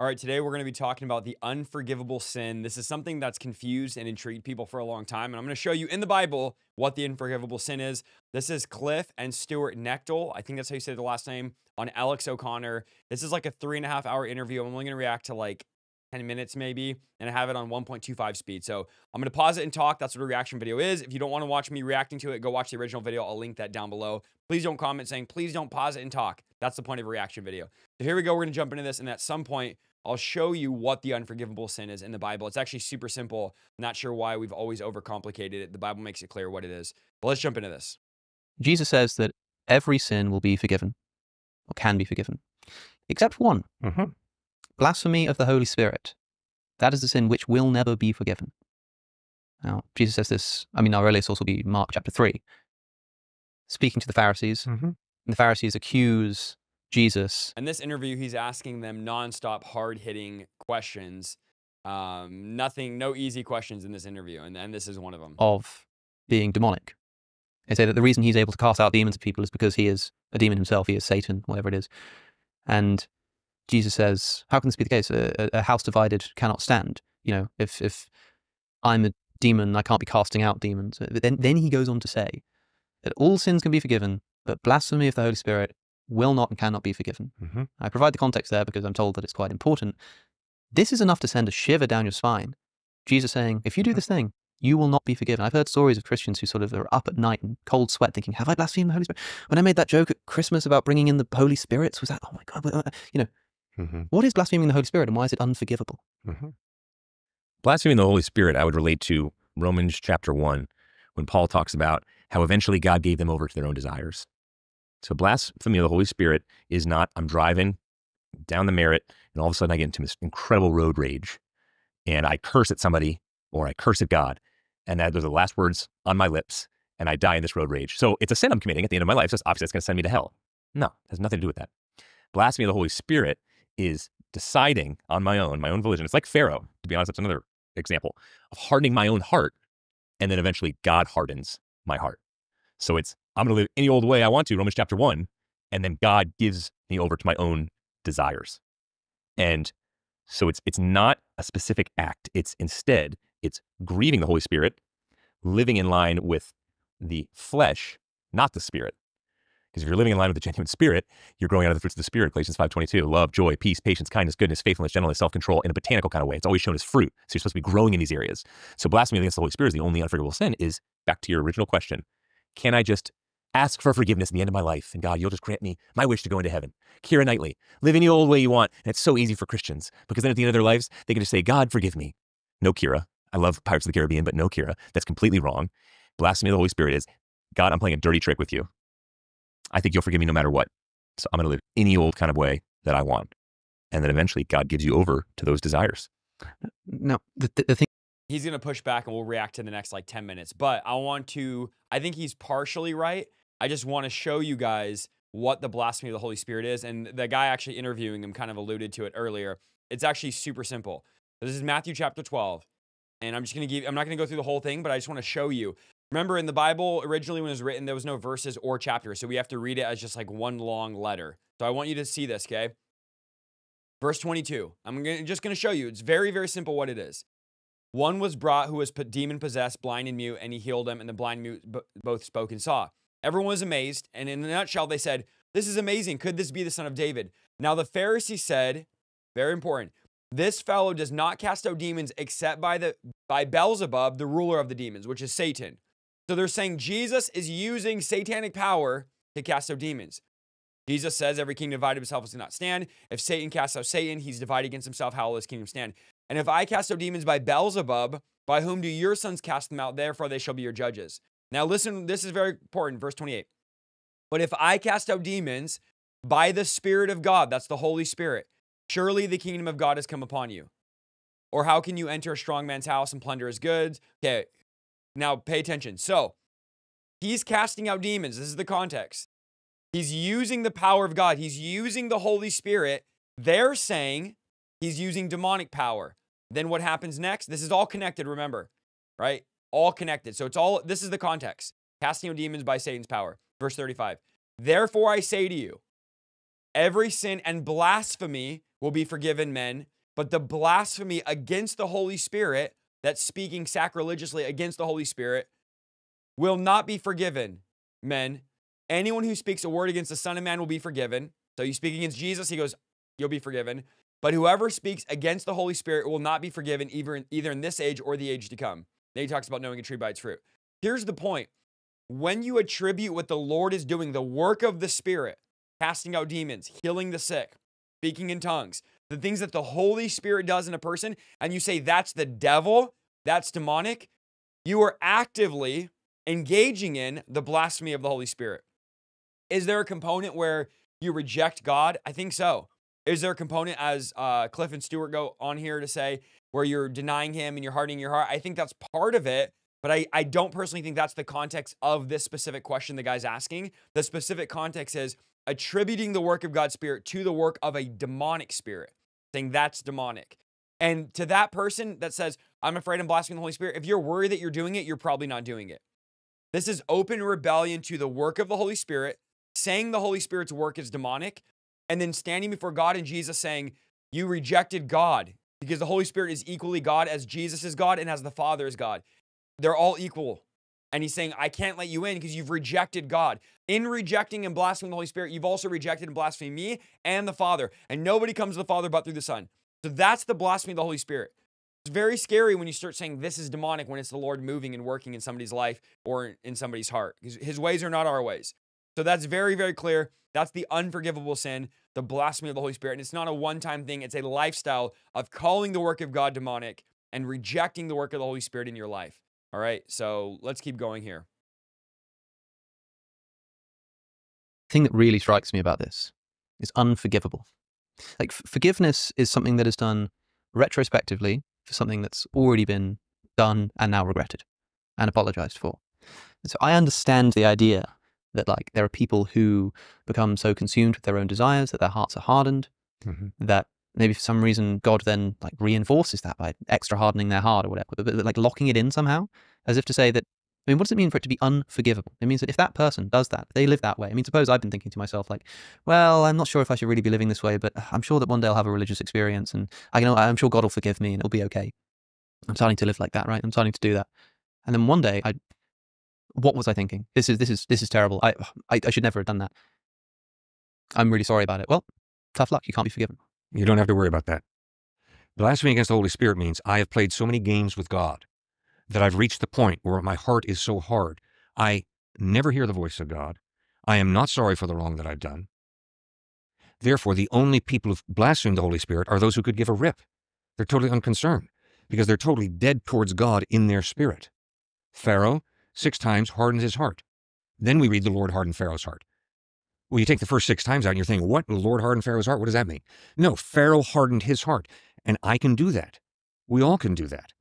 All right, today we're going to be talking about the unforgivable sin. This is something that's confused and intrigued people for a long time. And I'm going to show you in the Bible what the unforgivable sin is. This is Cliffe and Stuart Knechtle. I think that's how you say the last name on Alex O'Connor. This is like a three and a half hour interview. I'm only going to react to like 10 minutes maybe, and I have it on 1.25 speed. So I'm going to pause it and talk. That's what a reaction video is. If you don't want to watch me reacting to it, go watch the original video. I'll link that down below. Please don't comment saying, please don't pause it and talk. That's the point of a reaction video. So here we go. We're going to jump into this. And at some point, I'll show you what the unforgivable sin is in the Bible. It's actually super simple. Not sure why we've always overcomplicated it. The Bible makes it clear what it is. But let's jump into this. Jesus says that every sin will be forgiven or can be forgiven, except one Mm-hmm. blasphemy of the Holy Spirit. That is the sin which will never be forgiven. Now, Jesus says this, I mean, our earliest source will be Mark chapter 3. Speaking to the Pharisees, Mm-hmm. and the Pharisees accuse Jesus In this interview, he's asking them nonstop, hard hitting questions. Um, nothing, no easy questions in this interview. And, and this is one of them. of being demonic. They say that the reason he's able to cast out demons of people is because he is a demon himself. He is Satan, whatever it is. And Jesus says, "How can this be the case? A, a- house divided cannot stand. You know, if if I'm a demon, I can't be casting out demons." But then then he goes on to say that all sins can be forgiven, but blasphemy of the Holy Spirit will not and cannot be forgiven. Mm-hmm. I provide the context there because I'm told that it's quite important. This is enough to send a shiver down your spine. Jesus saying, if you do this thing, you will not be forgiven. I've heard stories of Christians who sort of are up at night in cold sweat thinking, have I blasphemed the Holy Spirit? When I made that joke at Christmas about bringing in the Holy Spirits, was that, oh my God, you know, Mm-hmm. what is blaspheming the Holy Spirit and why is it unforgivable? Mm-hmm. Blaspheming the Holy Spirit, I would relate to Romans chapter 1, when Paul talks about how eventually God gave them over to their own desires. So, blasphemy of the Holy Spirit is not, I'm driving down the merit, and all of a sudden I get into this incredible road rage, and I curse at somebody or I curse at God, and that those are the last words on my lips, and I die in this road rage. So, it's a sin I'm committing at the end of my life. So, obviously, that's going to send me to hell. No, it has nothing to do with that. Blasphemy of the Holy Spirit is deciding on my own, my own volition. It's like Pharaoh, to be honest, that's another example of hardening my own heart. And then eventually God hardens my heart. So it's, I'm going to live any old way I want to, Romans chapter one. And then God gives me over to my own desires. And so it's, it's not a specific act. It's instead, it's grieving the Holy Spirit, living in line with the flesh, not the spirit. Because if you're living in line with the genuine spirit, you're growing out of the fruits of the spirit, Galatians 5.22, love, joy, peace, patience, kindness, goodness, faithfulness, gentleness, self-control in a botanical kind of way. It's always shown as fruit. So you're supposed to be growing in these areas. So blasphemy against the Holy Spirit is the only unforgivable sin is back to your original question. Can I just ask for forgiveness in the end of my life? And God, you'll just grant me my wish to go into heaven. Keira Knightley, live any old way you want. And it's so easy for Christians because then at the end of their lives, they can just say, God, forgive me. No Keira. I love Pirates of the Caribbean, but no Keira. That's completely wrong. Blasphemy of the Holy Spirit is, God, I'm playing a dirty trick with you. I think you'll forgive me no matter what. So I'm going to live any old kind of way that I want. And then eventually God gives you over to those desires. Now, the, the, the thing He's going to push back and we'll react to the next like 10 minutes. But I want to, I think he's partially right. I just want to show you guys what the blasphemy of the Holy Spirit is. And the guy actually interviewing him kind of alluded to it earlier. It's actually super simple. This is Matthew chapter 12. And I'm just going to give, I'm not going to go through the whole thing, but I just want to show you. Remember in the Bible, originally when it was written, there was no verses or chapters. So we have to read it as just like one long letter. So I want you to see this, okay? Verse 22. I'm gonna, just going to show you. It's very, very simple what it is. One was brought who was demon possessed, blind and mute, and he healed him, and the blind mute both spoke and saw. Everyone was amazed, and in a nutshell, they said, This is amazing. Could this be the son of David? Now the Pharisees said, very important, this fellow does not cast out demons except by the by Beelzebub, the ruler of the demons, which is Satan. So they're saying Jesus is using satanic power to cast out demons. Jesus says every kingdom divided himself does not stand. If Satan casts out Satan, he's divided against himself. How will his kingdom stand? And if I cast out demons by Beelzebub, by whom do your sons cast them out? Therefore they shall be your judges. Now listen, this is very important. Verse 28. But if I cast out demons by the Spirit of God, that's the Holy Spirit, surely the kingdom of God has come upon you. Or how can you enter a strong man's house and plunder his goods? Okay, now pay attention. So he's casting out demons. This is the context. He's using the power of God, he's using the Holy Spirit. They're saying he's using demonic power. Then what happens next? This is all connected, remember, right? All connected. So it's all, this is the context casting out demons by Satan's power. Verse 35. Therefore I say to you, every sin and blasphemy will be forgiven men, but the blasphemy against the Holy Spirit, that's speaking sacrilegiously against the Holy Spirit, will not be forgiven, men. Anyone who speaks a word against the Son of Man will be forgiven. So you speak against Jesus, he goes, you'll be forgiven. But whoever speaks against the Holy Spirit will not be forgiven either in, either in this age or the age to come. Then he talks about knowing a tree by its fruit. Here's the point. When you attribute what the Lord is doing, the work of the Spirit, casting out demons, healing the sick, speaking in tongues, the things that the Holy Spirit does in a person, and you say that's the devil, that's demonic, you are actively engaging in the blasphemy of the Holy Spirit. Is there a component where you reject God? I think so. Is there a component, as uh, Cliffe and Stuart go on here to say, where you're denying Him and you're hardening your heart? I think that's part of it. But I, I don't personally think that's the context of this specific question the guy's asking. The specific context is attributing the work of God's Spirit to the work of a demonic spirit, saying that's demonic. And to that person that says, I'm afraid I'm blaspheming the Holy Spirit, if you're worried that you're doing it, you're probably not doing it. This is open rebellion to the work of the Holy Spirit, saying the Holy Spirit's work is demonic, and then standing before God and Jesus saying, You rejected God because the Holy Spirit is equally God as Jesus is God and as the Father is God. They're all equal. And he's saying, I can't let you in because you've rejected God. In rejecting and blaspheming the Holy Spirit, you've also rejected and blasphemed me and the Father. And nobody comes to the Father but through the Son. So that's the blasphemy of the Holy Spirit. It's very scary when you start saying this is demonic when it's the Lord moving and working in somebody's life or in somebody's heart. Because his ways are not our ways. So that's very, very clear. That's the unforgivable sin, the blasphemy of the Holy Spirit. And it's not a one time thing, it's a lifestyle of calling the work of God demonic and rejecting the work of the Holy Spirit in your life. All right, so let's keep going here. The thing that really strikes me about this is unforgivable. Like, forgiveness is something that is done retrospectively for something that's already been done and now regretted and apologized for. And so I understand the idea that like there are people who become so consumed with their own desires that their hearts are hardened Mm-hmm. that maybe for some reason God then like reinforces that by extra hardening their heart or whatever, but, but like locking it in somehow, as if to say that. I mean, what does it mean for it to be unforgivable? It means that if that person does that, they live that way. I mean, suppose I've been thinking to myself, like, well, I'm not sure if I should really be living this way, but I'm sure that one day I'll have a religious experience, and I know I'm sure God will forgive me, and it'll be okay. I'm starting to live like that, right? I'm starting to do that, and then one day, I, what was I thinking? This is this is this is terrible. I I, I should never have done that. I'm really sorry about it. Well, tough luck. You can't be forgiven. You don't have to worry about that. Blasphemy against the Holy Spirit means I have played so many games with God that I've reached the point where my heart is so hard. I never hear the voice of God. I am not sorry for the wrong that I've done. Therefore, the only people who've blasphemed the Holy Spirit are those who could give a rip. They're totally unconcerned because they're totally dead towards God in their spirit. Pharaoh six times hardened his heart. Then we read the Lord hardened Pharaoh's heart. Well, you take the first six times out and you're thinking, what? The Lord hardened Pharaoh's heart? What does that mean? No, Pharaoh hardened his heart. And I can do that. We all can do that.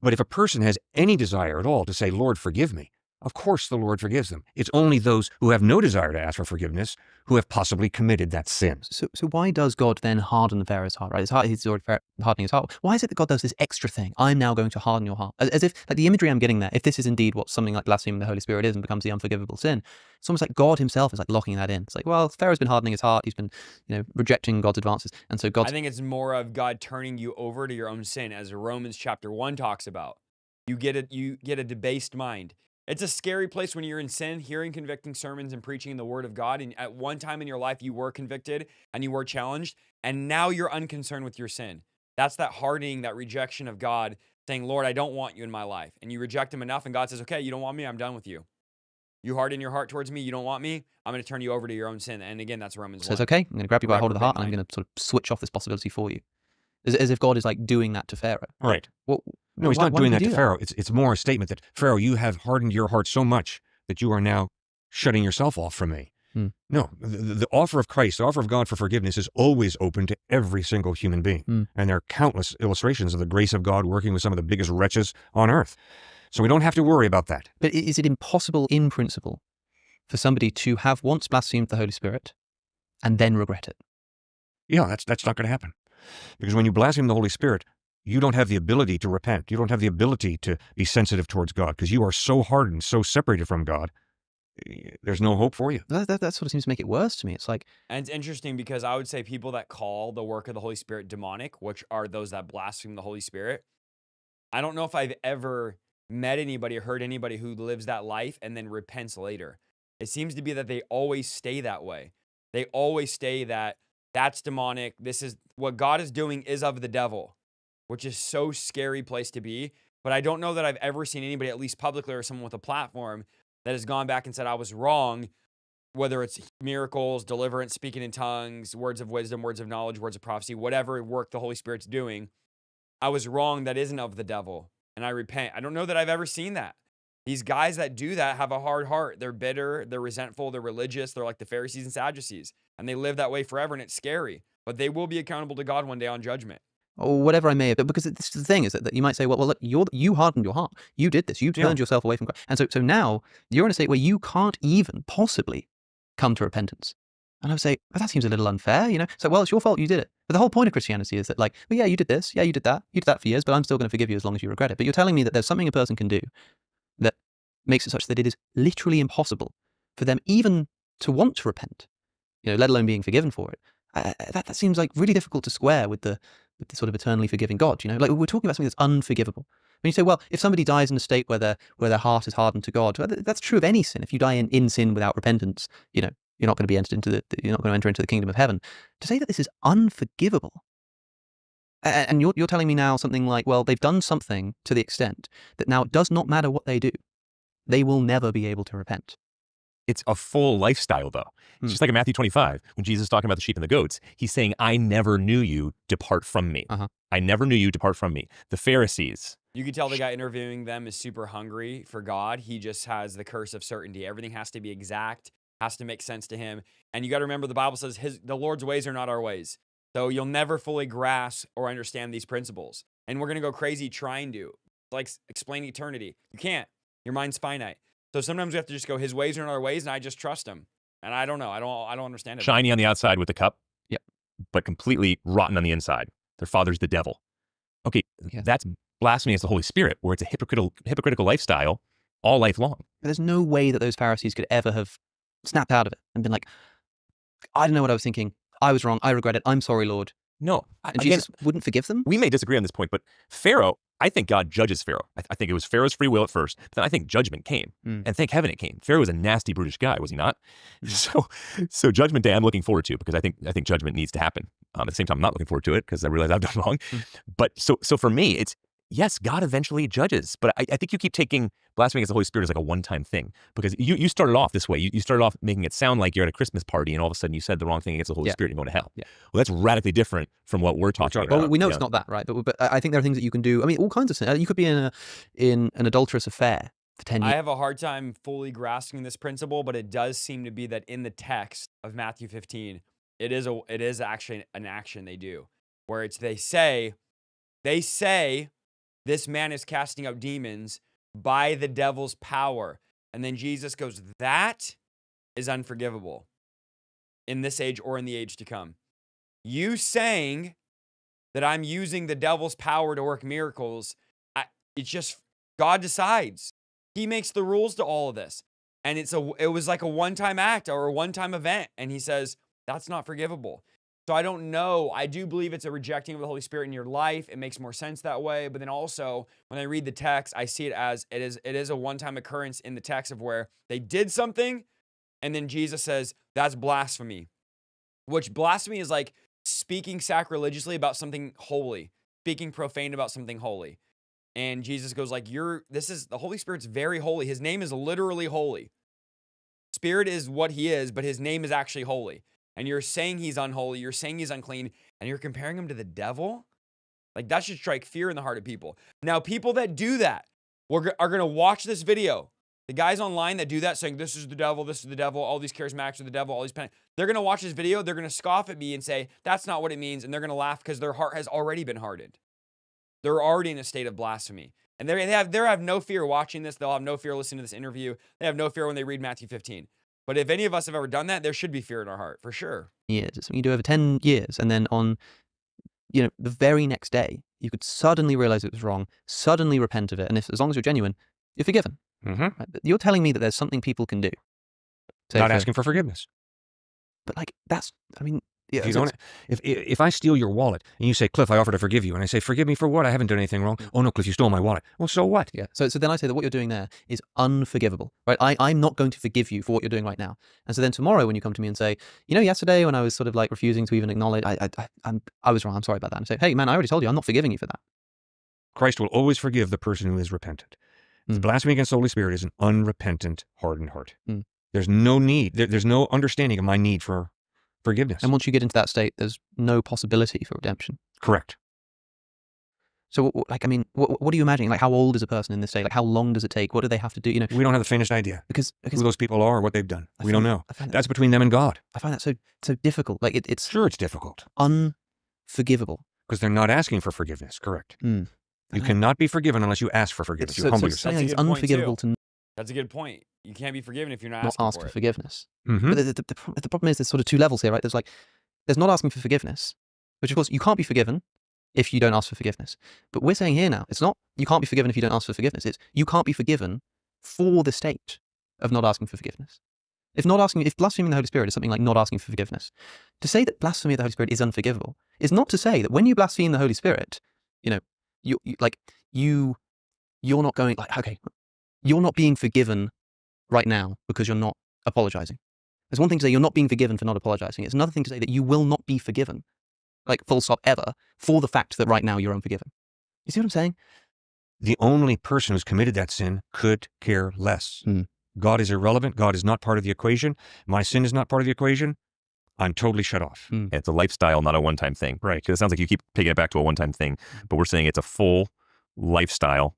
But if a person has any desire at all to say, Lord, forgive me, of course the Lord forgives them. It's only those who have no desire to ask for forgiveness who have possibly committed that sin. So, so why does God then harden Pharaoh's heart? Right, his heart, he's already hardening his heart. Why is it that God does this extra thing? I'm now going to harden your heart, as, as if like the imagery I'm getting there. If this is indeed what something like blaspheming the Holy Spirit is and becomes the unforgivable sin, it's almost like God Himself is like locking that in. It's like, well, Pharaoh's been hardening his heart. He's been, you know, rejecting God's advances, and so God. I think it's more of God turning you over to your own sin, as Romans chapter one talks about. You get a you get a debased mind. It's a scary place when you're in sin, hearing convicting sermons and preaching the word of God. And at one time in your life, you were convicted and you were challenged, and now you're unconcerned with your sin. That's that hardening, that rejection of God, saying, Lord, I don't want you in my life. And you reject him enough, and God says, Okay, you don't want me, I'm done with you. You harden your heart towards me, you don't want me, I'm going to turn you over to your own sin. And again, that's Romans says, 1. okay, I'm going to grab you by hold of the heart, and I'm going to sort of switch off this possibility for you, as, as if God is like doing that to Pharaoh. Right. What? No, he's why- not why doing that he to do Pharaoh. It's, it's more a statement that, Pharaoh, you have hardened your heart so much that you are now shutting yourself off from me. Hmm. No, the, the the offer of Christ, the offer of God for forgiveness is always open to every single human being. Hmm. And there are countless illustrations of the grace of God working with some of the biggest wretches on earth. So we don't have to worry about that. But is it impossible in principle for somebody to have once blasphemed the Holy Spirit and then regret it? Yeah, that's that's not going to happen. Because when you blaspheme the Holy Spirit, you don't have the ability to repent. You don't have the ability to be sensitive towards God because you are so hardened, so separated from God eh, there's no hope for you. That, that, that sort of seems to make it worse to me. It's like, And it's interesting because I would say people that call the work of the Holy Spirit demonic, which are those that blaspheme the Holy Spirit, I don't know if I've ever met anybody or heard anybody who lives that life and then repents later. It seems to be that they always stay that way. They always stay that that's demonic. This is what God is doing is of the devil, which is so scary place to be. But I don't know that I've ever seen anybody, at least publicly or someone with a platform, that has gone back and said, I was wrong whether it's miracles, deliverance, speaking in tongues, words of wisdom, words of knowledge, words of prophecy, whatever work the Holy Spirit's doing, I was wrong. That isn't of the devil. And I repent. I don't know that I've ever seen that. These guys that do that have a hard heart. They're bitter, they're resentful, they're religious, they're like the Pharisees and Sadducees, and they live that way forever, and it's scary. But they will be accountable to God one day on judgment. or whatever I may have, because this is the thing is that, that you might say, well, well, look, you're, you hardened your heart. You did this. You Yeah. turned yourself away from God. And so, so now you're in a state where you can't even possibly come to repentance. And I would say, well, that seems a little unfair, you know? So, well, it's your fault you did it. But the whole point of Christianity is that, like, well, yeah, you did this. Yeah, you did that. You did that for years, but I'm still going to forgive you as long as you regret it. But you're telling me that there's something a person can do that makes it such that it is literally impossible for them even to want to repent, you know, let alone being forgiven for it. That, that seems like really difficult to square with the, with the sort of eternally forgiving God, you know? Like, we're talking about something that's unforgivable. When you say, well, if somebody dies in a state where their, where their heart is hardened to God, that's true of any sin. If you die in, in sin without repentance, you know, you're not going to be entered into the, you're not going to enter into the kingdom of heaven. To say that this is unforgivable, and you're, you're telling me now something like, well, they've done something to the extent that now it does not matter what they do, they will never be able to repent. It's a full lifestyle, though. It's just like in Matthew 25, when Jesus is talking about the sheep and the goats, he's saying, I never knew you, depart from me. Uh-huh. I never knew you, depart from me. The Pharisees, You can tell the guy interviewing them is super hungry for God. He just has the curse of certainty. Everything has to be exact, has to make sense to him. And you got to remember the Bible says his the Lord's ways are not our ways. So you'll never fully grasp or understand these principles. And we're going to go crazy trying to. Like explain eternity. You can't. Your mind's finite. So sometimes we have to just go his ways are not our ways and I just trust him. And I don't know. I don't I don't understand it. shiny on the outside with a cup, Yep. but completely rotten on the inside. Their father's the devil. Okay, Yeah. that's blasphemy against the Holy Spirit, where it's a hypocritical, hypocritical lifestyle all life long. But there's no way that those Pharisees could ever have snapped out of it and been like, I don't know what I was thinking. I was wrong. I regret it. I'm sorry, Lord. No, I- And again, Jesus wouldn't forgive them? we may disagree on this point, but Pharaoh, I think God judges Pharaoh. I, I think it was Pharaoh's free will at first, but then I think judgment came, Mm. and thank heaven it came. Pharaoh was a nasty, brutish guy, was he not? So, so Judgment Day, I'm looking forward to because I think I think judgment needs to happen. Um, at the same time, I'm not looking forward to it because I realize I've done wrong. Mm. But so, so for me, it's yes, God eventually judges, but I, I think you keep taking blasphemy against the Holy Spirit as like a one-time thing because you you started off this way. You, you started off making it sound like you're at a Christmas party, and all of a sudden you said the wrong thing against the Holy Yeah. Spirit and you're going to hell. Yeah. Well, that's radically different from what we're talking talking about. Well, we know Yeah. it's not that, right? But, but I I think there are things that you can do. I mean, all kinds of sin. Uh, You could be in a in an adulterous affair for ten years. I have a hard time fully grasping this principle, but it does seem to be that in the text of Matthew 15, it is a it is actually an action they do where it's they say they say this man is casting out demons by the devil's power. And then Jesus goes, That is unforgivable in this age or in the age to come. You saying that I'm using the devil's power to work miracles, I, it's just God decides. He makes the rules to all of this. And it's a it was like a one-time act or a one-time event and he says that's not forgivable. So I don't know. I do believe it's a rejecting of the Holy Spirit in your life. It makes more sense that way, but then also when I read the text, I see it as it is it is a one-time occurrence in the text of where they did something and then Jesus says that's blasphemy. Which blasphemy is like speaking sacrilegiously about something holy, speaking profane about something holy. And Jesus goes like, "You're this is the Holy Spirit's very holy. His name is literally holy. Spirit is what he is, but his name is actually holy. And you're saying he's unholy, you're saying he's unclean, and you're comparing him to the devil? Like that should strike fear in the heart of people. Now, people that do that we're, are going to watch this video. The guys online that do that saying, this is the devil, this is the devil, all these charismatics are the devil, all these pen, they're going to watch this video, they're going to scoff at me and say, that's not what it means. And they're going to laugh because their heart has already been hardened. They're already in a state of blasphemy. And they have, they have no fear watching this. They'll have no fear listening to this interview. They have no fear when they read Matthew 15. But if any of us have ever done that, there should be fear in our heart, for sure. years. It's something you do over 10 years. And then on, you know, the very next day, you could suddenly realize it was wrong, suddenly repent of it. And if, as long as you're genuine, you're forgiven. Mm-hmm. Right? You're telling me that there's something people can do Say not for- asking for forgiveness. But like that's, I mean, yeah. If, you don't, if i- if I steal your wallet and you say, Cliffe, I offer to forgive you, and I say, forgive me for what? I haven't done anything wrong. Oh no, Cliffe, you stole my wallet. Well, so what? Yeah. So, so then I say that what you're doing there is unforgivable, right? I, I'm not going to forgive you for what you're doing right now. And so then tomorrow, when you come to me and say, you know, yesterday when I was sort of like refusing to even acknowledge, I, I, I, I'm, I was wrong. I'm sorry about that. And say, hey, man, I already told you, I'm not forgiving you for that. Christ will always forgive the person who is repentant. The Mm. blasphemy against the Holy Spirit is an unrepentant, hardened heart. Mm. There's no need. There, there's no understanding of my need for forgiveness. And once you get into that state, there's no possibility for redemption. Correct. So, wh- wh- like, I mean, what, what are you imagining? Like, how old is a person in this state? Like, how long does it take? What do they have to do? You know, We don't have the faintest idea because because who those people are or what they've done. I We don't know. I that, That's between them and God. I find that so so difficult. Like, it, it's Sure, it's difficult unforgivable. because they're not asking for forgiveness. Correct. Mm. You cannot be forgiven unless you ask for forgiveness. It's, you so, humble so yourself. saying That's a it's good unforgivable to That's a good point. You can't be forgiven if you're not, not asking ask for for it. forgiveness. Mhm. But the, the, the, the problem is there's sort of two levels here, right? There's like, there's not asking for forgiveness, which of course you can't be forgiven if you don't ask for forgiveness. But we're saying here now, it's not you can't be forgiven if you don't ask for forgiveness. It's you can't be forgiven for the state of not asking for forgiveness. If not asking, if blaspheming the Holy Spirit is something like not asking for forgiveness, to say that blasphemy of the Holy Spirit is unforgivable is not to say that when you blaspheme the Holy Spirit, you know, you, you like you, you're not going like okay, you're not being forgiven right now because you're not apologizing. It's one thing to say you're not being forgiven for not apologizing. It's another thing to say that you will not be forgiven, like full stop ever, for the fact that right now you're unforgiven. You see what I'm saying? the only person who's committed that sin could care less. Mm. God is irrelevant. God is not part of the equation. My sin is not part of the equation. I'm totally shut off. It's a lifestyle, not a one time thing. Right. Because it sounds like you keep picking it back to a one time thing, but we're saying it's a full lifestyle.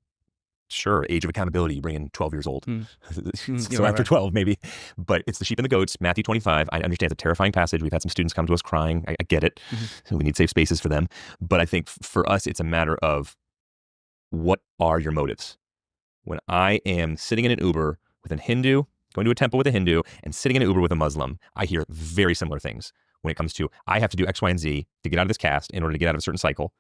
Sure, age of accountability, you bring in 12 years old. Mm. Mm, so yeah, after right. 12, maybe. But it's the sheep and the goats, Matthew 25. I understand it's a terrifying passage. We've had some students come to us crying. I, I get it. Mhm. So we need safe spaces for them. But I think f- for us, it's a matter of what are your motives? When I am sitting in an Uber with a Hindu, going to a temple with a Hindu, and sitting in an Uber with a Muslim, I hear very similar things when it comes to I have to do X, Y, and Z to get out of this caste in order to get out of a certain cycle.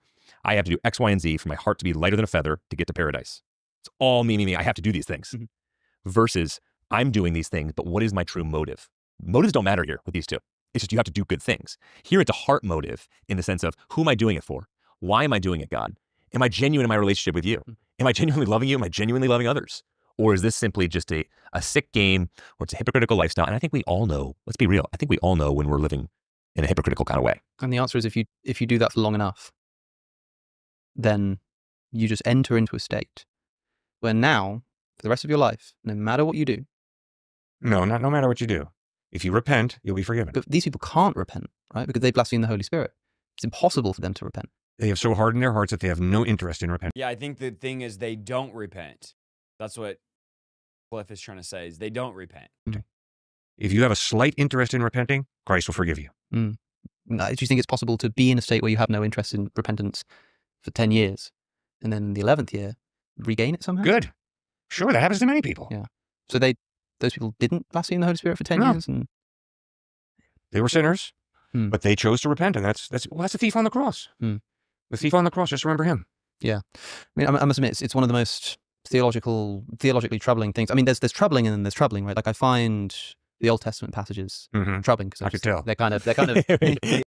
I have to do X, Y, and Z for my heart to be lighter than a feather to get to paradise. It's all me, me, me. I have to do these things. Mhm. Versus I'm doing these things, but what is my true motive? Motives don't matter here with these two. It's just you have to do good things. Here it's a heart motive in the sense of who am I doing it for? Why am I doing it, God? Am I genuine in my relationship with you? Mm. Am I genuinely loving you? Am I genuinely loving others? Or is this simply just a, a sick game or it's a hypocritical lifestyle? And I think we all know, let's be real, I think we all know when we're living in a hypocritical kind of way. And the answer is if you if you do that for long enough, then you just enter into a state where now, for the rest of your life, no matter what you do, No, not no matter what you do. If you repent, you'll be forgiven. but these people can't repent, right? Because they blaspheme the Holy Spirit. It's impossible for them to repent. They have so hardened their hearts that they have no interest in repenting. Yeah, I think the thing is they don't repent. That's what Cliffe is trying to say is they don't repent. If you have a slight interest in repenting, Christ will forgive you. Uh, Do you think it's possible to be in a state where you have no interest in repentance for 10 years and then in the 11th year regain it somehow? Good. Sure, that happens to many people. Yeah. So they, those people didn't blaspheme the Holy Spirit for 10 No. years? And They were sinners, Hmm. but they chose to repent, and that's that's well, that's the thief on the cross. Hmm. The thief on the cross. Just remember him. Yeah. I mean, I, I must admit, it's, it's one of the most theological, theologically troubling things. I mean, there's there's troubling and then there's troubling, right? Like I find the Old Testament passages Mm-hmm. troubling because I could tell. they're kind of they're kind of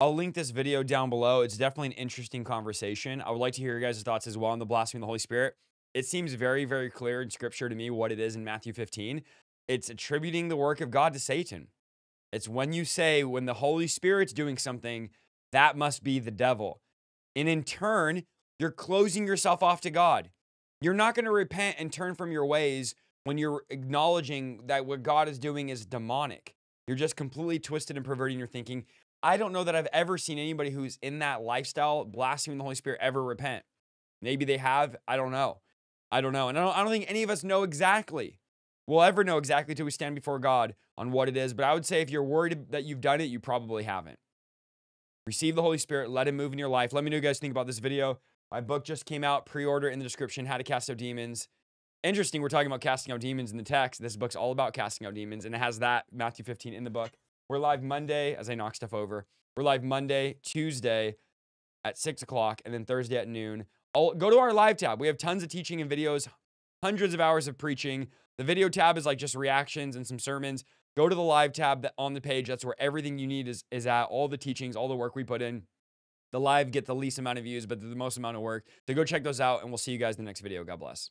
I'll link this video down below. It's definitely an interesting conversation. I would like to hear your guys' thoughts as well on the blasphemy of the Holy Spirit. It seems very, very clear in scripture to me what it is in Matthew 15. It's attributing the work of God to Satan. It's when you say, when the Holy Spirit's doing something, that must be the devil. And in turn, you're closing yourself off to God. You're not going to repent and turn from your ways when you're acknowledging that what God is doing is demonic. You're just completely twisted and perverting your thinking. I don't know that I've ever seen anybody who's in that lifestyle blaspheming the Holy Spirit ever repent. Maybe they have. I don't know. I don't know. And I don't, I don't think any of us know exactly. We'll ever know exactly until we stand before God on what it is. But I would say if you're worried that you've done it, you probably haven't. Receive the Holy Spirit. Let Him move in your life. Let me know you guys think about this video. My book just came out. Pre-order in the description. How to Cast Out Demons. Interesting. We're talking about casting out demons in the text. This book's all about casting out demons, and it has that Matthew 15 in the book. We're live Monday as I knock stuff over. We're live Monday, Tuesday at six o'clock, and then Thursday at noon. I'll go to our live tab. We have tons of teaching and videos, hundreds of hours of preaching. The video tab is like just reactions and some sermons. Go to the live tab on the page. That's where everything you need is, is at. All the teachings, all the work we put in. The live get the least amount of views, but the most amount of work. So go check those out, and we'll see you guys in the next video. God bless.